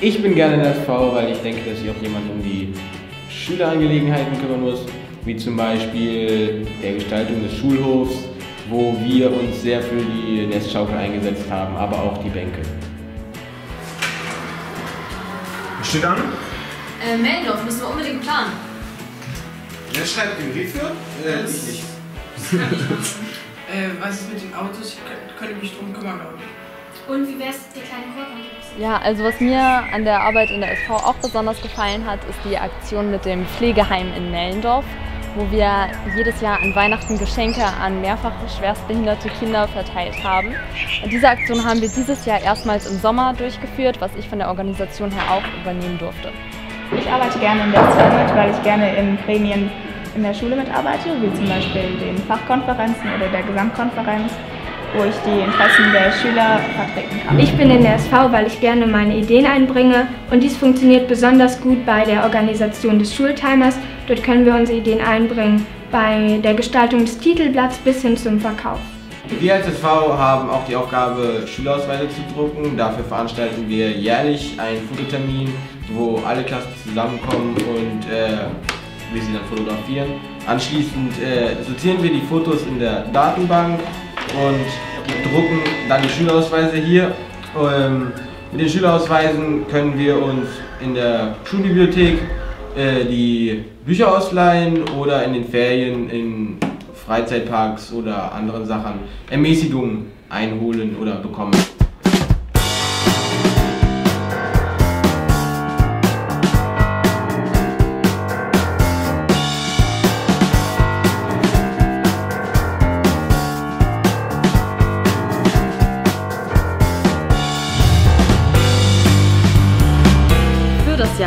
Ich bin gerne in der SV, weil ich denke, dass sich auch jemand um die Schülerangelegenheiten kümmern muss, wie zum Beispiel der Gestaltung des Schulhofs, wo wir uns sehr für die Nestschaukel eingesetzt haben, aber auch die Bänke. Was steht an? Äh, Meldorf müssen wir unbedingt planen. Wer schreibt den Brief für? Äh, Das- ich nicht. Äh, was ist mit den Autos? Ich könnte, könnte mich drum kümmern, glaube ich. Und wie wär's, der kleine Chorkontext? Ja, also was mir an der Arbeit in der SV auch besonders gefallen hat, ist die Aktion mit dem Pflegeheim in Mellendorf, wo wir jedes Jahr an Weihnachten Geschenke an mehrfach schwerstbehinderte Kinder verteilt haben. Und diese Aktion haben wir dieses Jahr erstmals im Sommer durchgeführt, was ich von der Organisation her auch übernehmen durfte. Ich arbeite gerne in der SV mit, weil ich gerne in Gremien in der Schule mitarbeite, wie zum Beispiel den Fachkonferenzen oder der Gesamtkonferenz, wo ich die Interessen der Schüler vertreten kann. Ich bin in der SV, weil ich gerne meine Ideen einbringe und dies funktioniert besonders gut bei der Organisation des Schultimers. Dort können wir unsere Ideen einbringen, bei der Gestaltung des Titelblatts bis hin zum Verkauf. Wir als SV haben auch die Aufgabe, Schülerausweise zu drucken. Dafür veranstalten wir jährlich einen Fototermin, wo alle Klassen zusammenkommen und äh, wir sie dann fotografieren. Anschließend äh, sortieren wir die Fotos in der Datenbank und drucken dann die Schülerausweise hier. Ähm, mit den Schülerausweisen können wir uns in der Schulbibliothek äh, die Bücher ausleihen oder in den Ferien in Freizeitparks oder anderen Sachen Ermäßigungen einholen oder bekommen.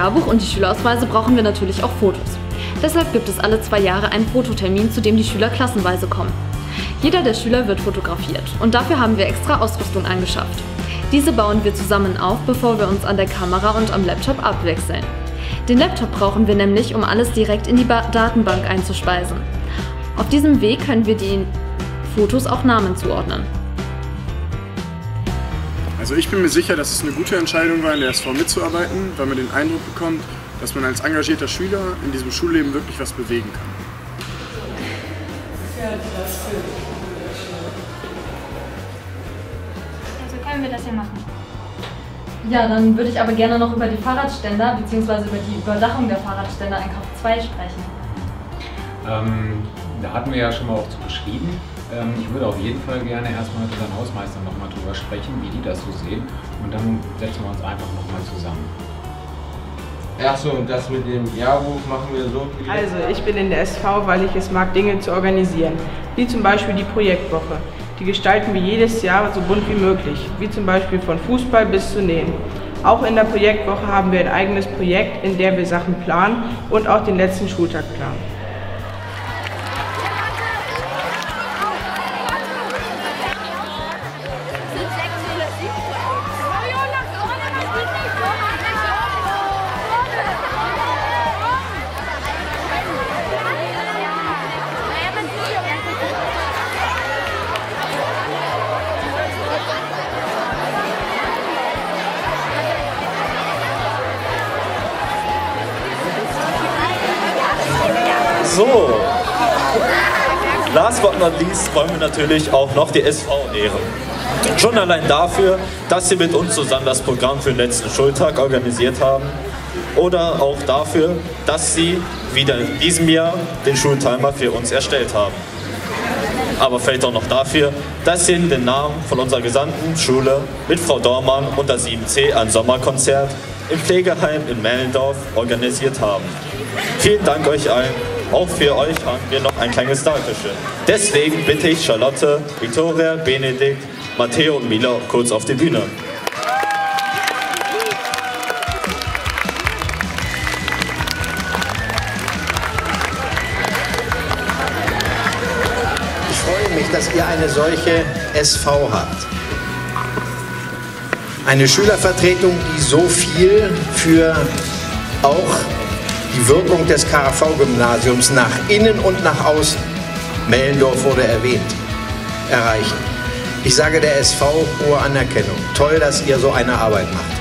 Jahrbuch und die Schülerausweise brauchen wir natürlich auch Fotos. Deshalb gibt es alle zwei Jahre einen Fototermin, zu dem die Schüler klassenweise kommen. Jeder der Schüler wird fotografiert und dafür haben wir extra Ausrüstung angeschafft. Diese bauen wir zusammen auf, bevor wir uns an der Kamera und am Laptop abwechseln. Den Laptop brauchen wir nämlich, um alles direkt in die ba Datenbank einzuspeisen. Auf diesem Weg können wir den Fotos auch Namen zuordnen. Also ich bin mir sicher, dass es eine gute Entscheidung war, in der SV mitzuarbeiten, weil man den Eindruck bekommt, dass man als engagierter Schüler in diesem Schulleben wirklich was bewegen kann. Also können wir das ja machen. Ja, dann würde ich aber gerne noch über die Fahrradständer bzw. über die Überdachung der Fahrradständer in Kauf 2 sprechen. Ähm, da hatten wir ja schon mal auch zu geschrieben. Ähm, ich würde auf jeden Fall gerne erstmal mit unseren Hausmeistern nochmal drüber sprechen, wie die das so sehen. Und dann setzen wir uns einfach nochmal zusammen. Achso, und das mit dem Jahrbuch machen wir so. wie- Also, ich bin in der SV, weil ich es mag, Dinge zu organisieren. Wie zum Beispiel die Projektwoche. Die gestalten wir jedes Jahr so bunt wie möglich. Wie zum Beispiel von Fußball bis zu Nähen. Auch in der Projektwoche haben wir ein eigenes Projekt, in der wir Sachen planen und auch den letzten Schultag planen. So. Last but not least wollen wir natürlich auch noch die SV ehren. Schon allein dafür, dass sie mit uns zusammen das Programm für den letzten Schultag organisiert haben. Oder auch dafür, dass sie wieder in diesem Jahr den Schultimer für uns erstellt haben. Aber vielleicht auch noch dafür, dass sie den Namen von unserer gesamten Schule mit Frau Dormann und der 7C ein Sommerkonzert im Pflegeheim in Mellendorf organisiert haben. Vielen Dank euch allen. Auch für euch haben wir noch ein kleines Dankeschön. Deswegen bitte ich Charlotte, Victoria, Benedikt, Matteo und Mila kurz auf die Bühne. Ich freue mich, dass ihr eine solche SV habt. Eine Schülervertretung, die so viel für auch die Wirkung des KAV-Gymnasiums nach innen und nach außen, Mellendorf wurde erwähnt, erreichen. Ich sage der SV hohe Anerkennung. Toll, dass ihr so eine Arbeit macht.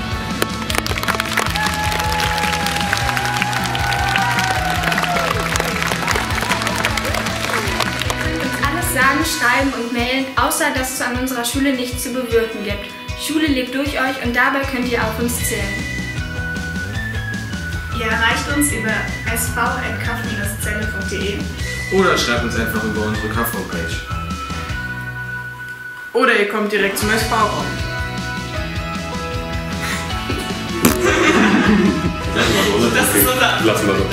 schreiben und mailen, außer dass es an unserer Schule nichts zu bewirken gibt. Schule lebt durch euch und dabei könnt ihr auf uns zählen. Erreicht uns über sv.kaff-zelle.de Oder schreibt uns einfach über unsere Kaff-Homepage. Oder ihr kommt direkt zum SV-Raum. Das ist unser. Lassen wir so.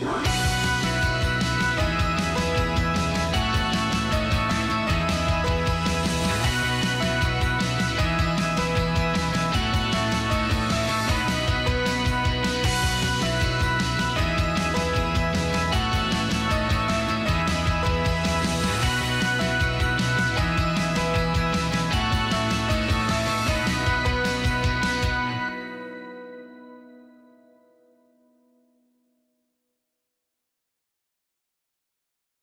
Das ist Ja.